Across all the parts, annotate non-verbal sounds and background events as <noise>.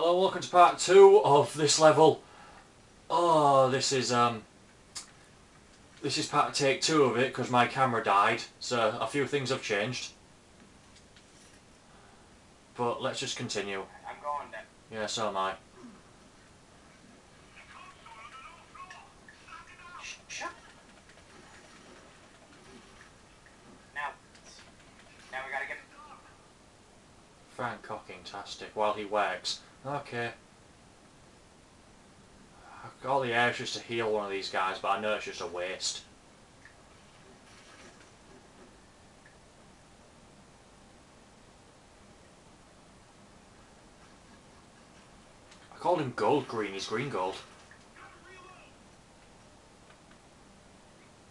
Hello, welcome to part two of this level. Oh, this is um, this is part take two of it because my camera died, so a few things have changed. But let's just continue. I'm going then. Yeah, so am I. Shut. Now, now we gotta get. Frank cocking tastic while he works. Okay. I've got all the air just to heal one of these guys, but I know it's just a waste. I called him gold green, he's green gold.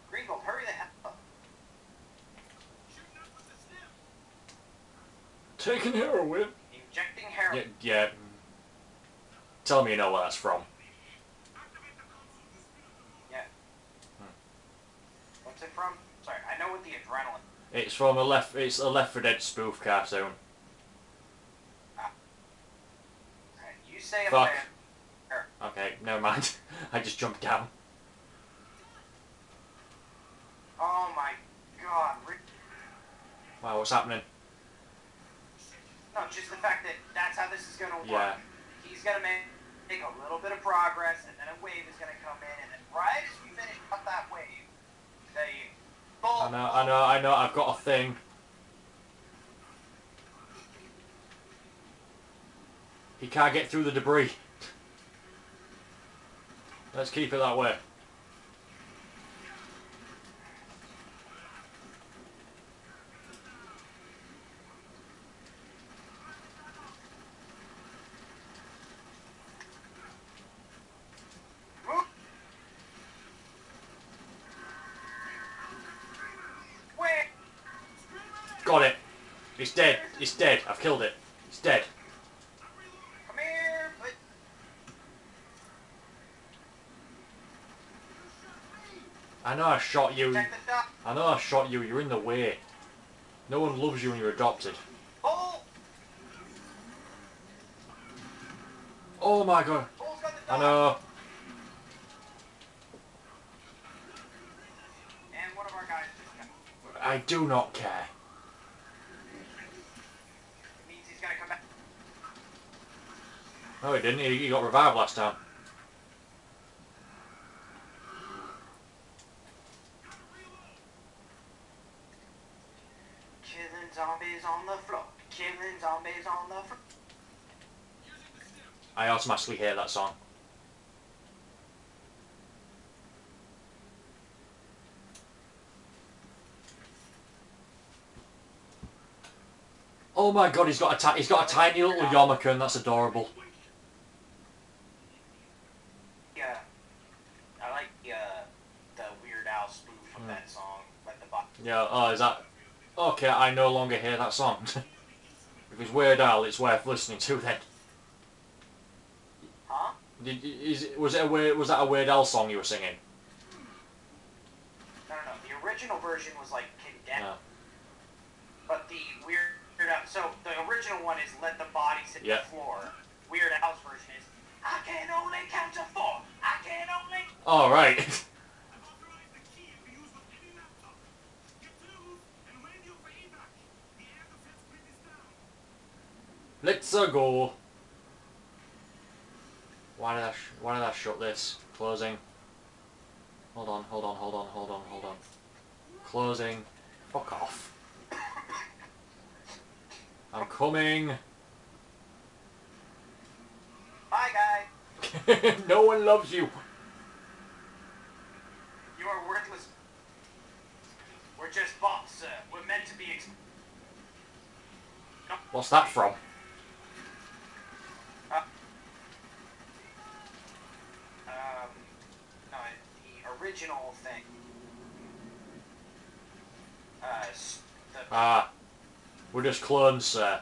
Greengold, hurry the hell up. Taking heroin? Injecting heroin. Yeah, yeah. Tell me you know where that's from. Yeah. What's it from? Sorry, I know what the adrenaline. It's from a left. It's a Left 4 Dead spoof cartoon. Ah. Okay, You say Fuck. there. Okay, never mind. <laughs> I just jumped down. Oh my god. Wow, what's happening? No, just the fact that that's how this is gonna work. Yeah. He's gonna make, make a little bit of progress, and then a wave is gonna come in, and then right as we finish up that wave, the bull. I know, I know, I know. I've got a thing. He can't get through the debris. Let's keep it that way. Wait. Got it. It's dead. It's dead. I've killed it. It's dead. Come here, but I know I shot you. check the dot. I know I shot you. You're in the way. No one loves you when you're adopted. Bull. Oh my god. Bull's got the I know. And one of our guys just got. I do not care. Means he's gonna come back. No, he didn't. He, he got revived last time. Killing zombies on the floor. Killing zombies on the floor. I automatically hear that song. Oh my god, he's got a he's got a tiny little yarmulke, that's adorable. Yeah. I like the, uh, the Weird Al spoof of Hmm. That song. Like the Yeah, oh, is that... Okay, I no longer hear that song. <laughs> if it's Weird Al, it's worth listening to then. Huh? Did, is, was, it a weird, was that a Weird Al song you were singing? Hmm. No, no, no. The original version was like condemned. No. But the Weird Al. So the original one is Let the Body Sit Yeah. the Floor. Weird Al's version is I can only count to four. I can only. Alright. <laughs> Let's uh, go. Why did I sh- why did I shut this? Closing. Hold on, hold on, hold on, hold on, hold on. Closing. Fuck off. I'm coming. Bye, guy. <laughs> no one loves you. You are worthless. We're just bots, sir. We're meant to be. Ex- What's that from? Um, no, the original thing. Uh, Ah. We're just clones, sir.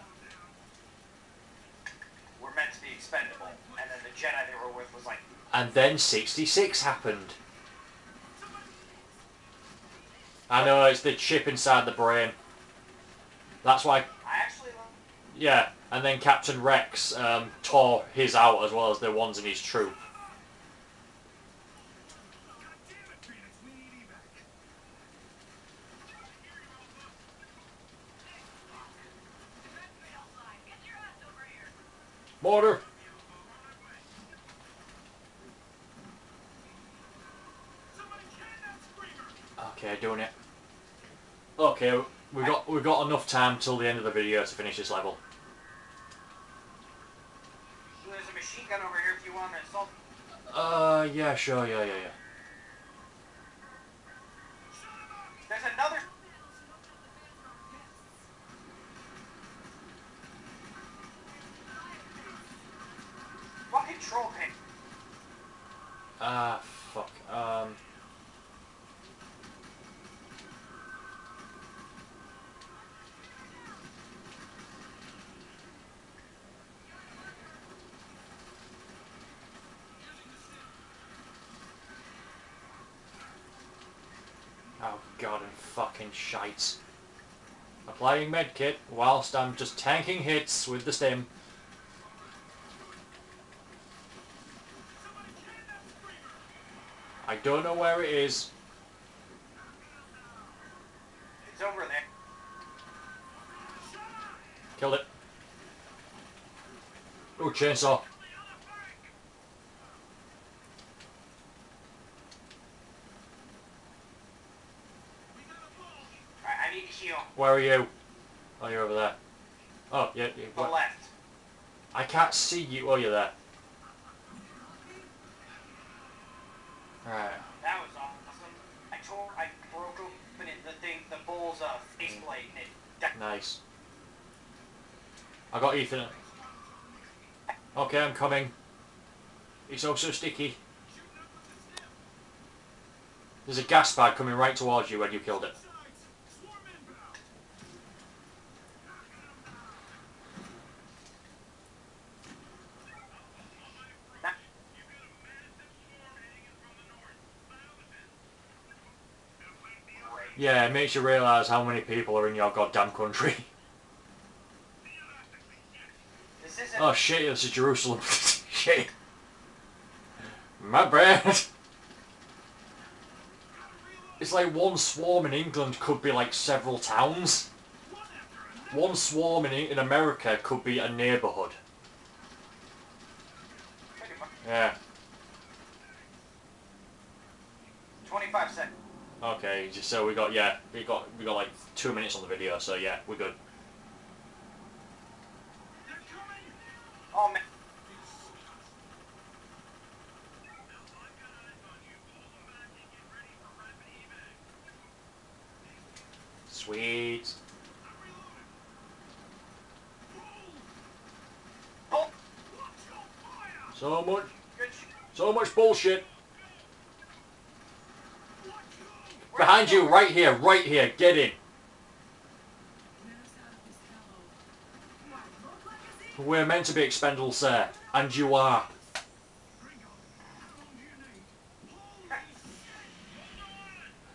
we're meant to be expendable, and then the Jedi they were with was like, And then 66 happened. I know, it's the chip inside the brain. That's why, I actually yeah, And then Captain Rex um, tore his out as well as the ones in his troop. Mortar! Okay, doing it. Okay, we got we got enough time till the end of the video to finish this level. There's a machine gun over here if you want to assault. Uh, yeah, sure, yeah, yeah, yeah. Um. Oh god, and fucking shite. Applying medkit whilst I'm just tanking hits with the stem. I don't know where it is. It's over there. Killed it. Oh, chainsaw. Alright, I need to heal. Where are you? Oh, you're over there. Oh, yeah. yeah The left. I can't see you. Oh, you're there. Right. That was awesome. I tore, I broke open it, the thing, the bull's uh, faceplate, and it. Nice. I got Ethan. Okay, I'm coming. It's also sticky. There's a gas bag coming right towards you when you killed it. Yeah, it makes you realise how many people are in your goddamn country. Oh shit, this is Jerusalem. <laughs> shit. My bad. It's like one swarm in England could be like several towns. One swarm in, in America could be a neighbourhood. Yeah. 25 seconds. Okay, just so we got yeah, we got we got like two minutes on the video, so yeah, we're good. Oh man. Sweet. Oh, So much so much bullshit. Behind you, right here, right here, get in. We're meant to be expendable, sir, and you are.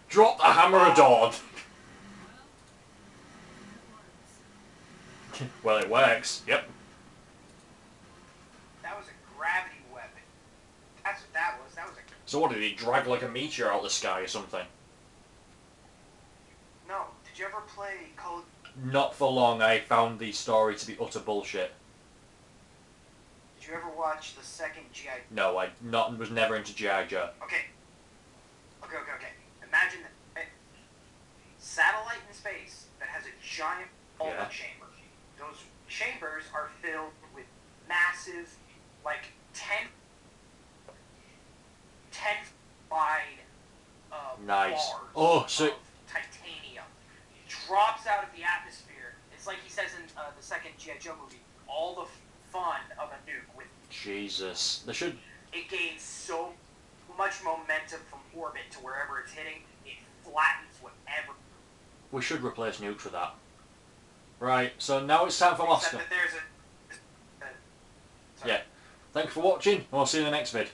Drop the hammer, Dawn. <laughs> well, it works. Yep. That was a gravity weapon. That's what that was. That was a. So what did he drag like a meteor out of the sky or something? No. Did you ever play Call of Not for long. I found the story to be utter bullshit. Did you ever watch the second GI? No, I not was never into GI Joe. Okay. Okay, okay, okay. Imagine a satellite in space that has a giant Volta Yeah. chamber. Those chambers are filled with massive, like 10, 10 wide uh, Nice. bars Oh, so- of titanium. Drops out of the atmosphere. It's like he says in uh, the second G.I. Joe movie, all the fun of a nuke with Jesus, they should. it gains so much momentum from orbit to wherever it's hitting, it flattens whatever. We should replace nukes with that. Right. So now it's time for Except Oscar. that there's a. Yeah. Thank you for watching. and We'll see you in the next vid.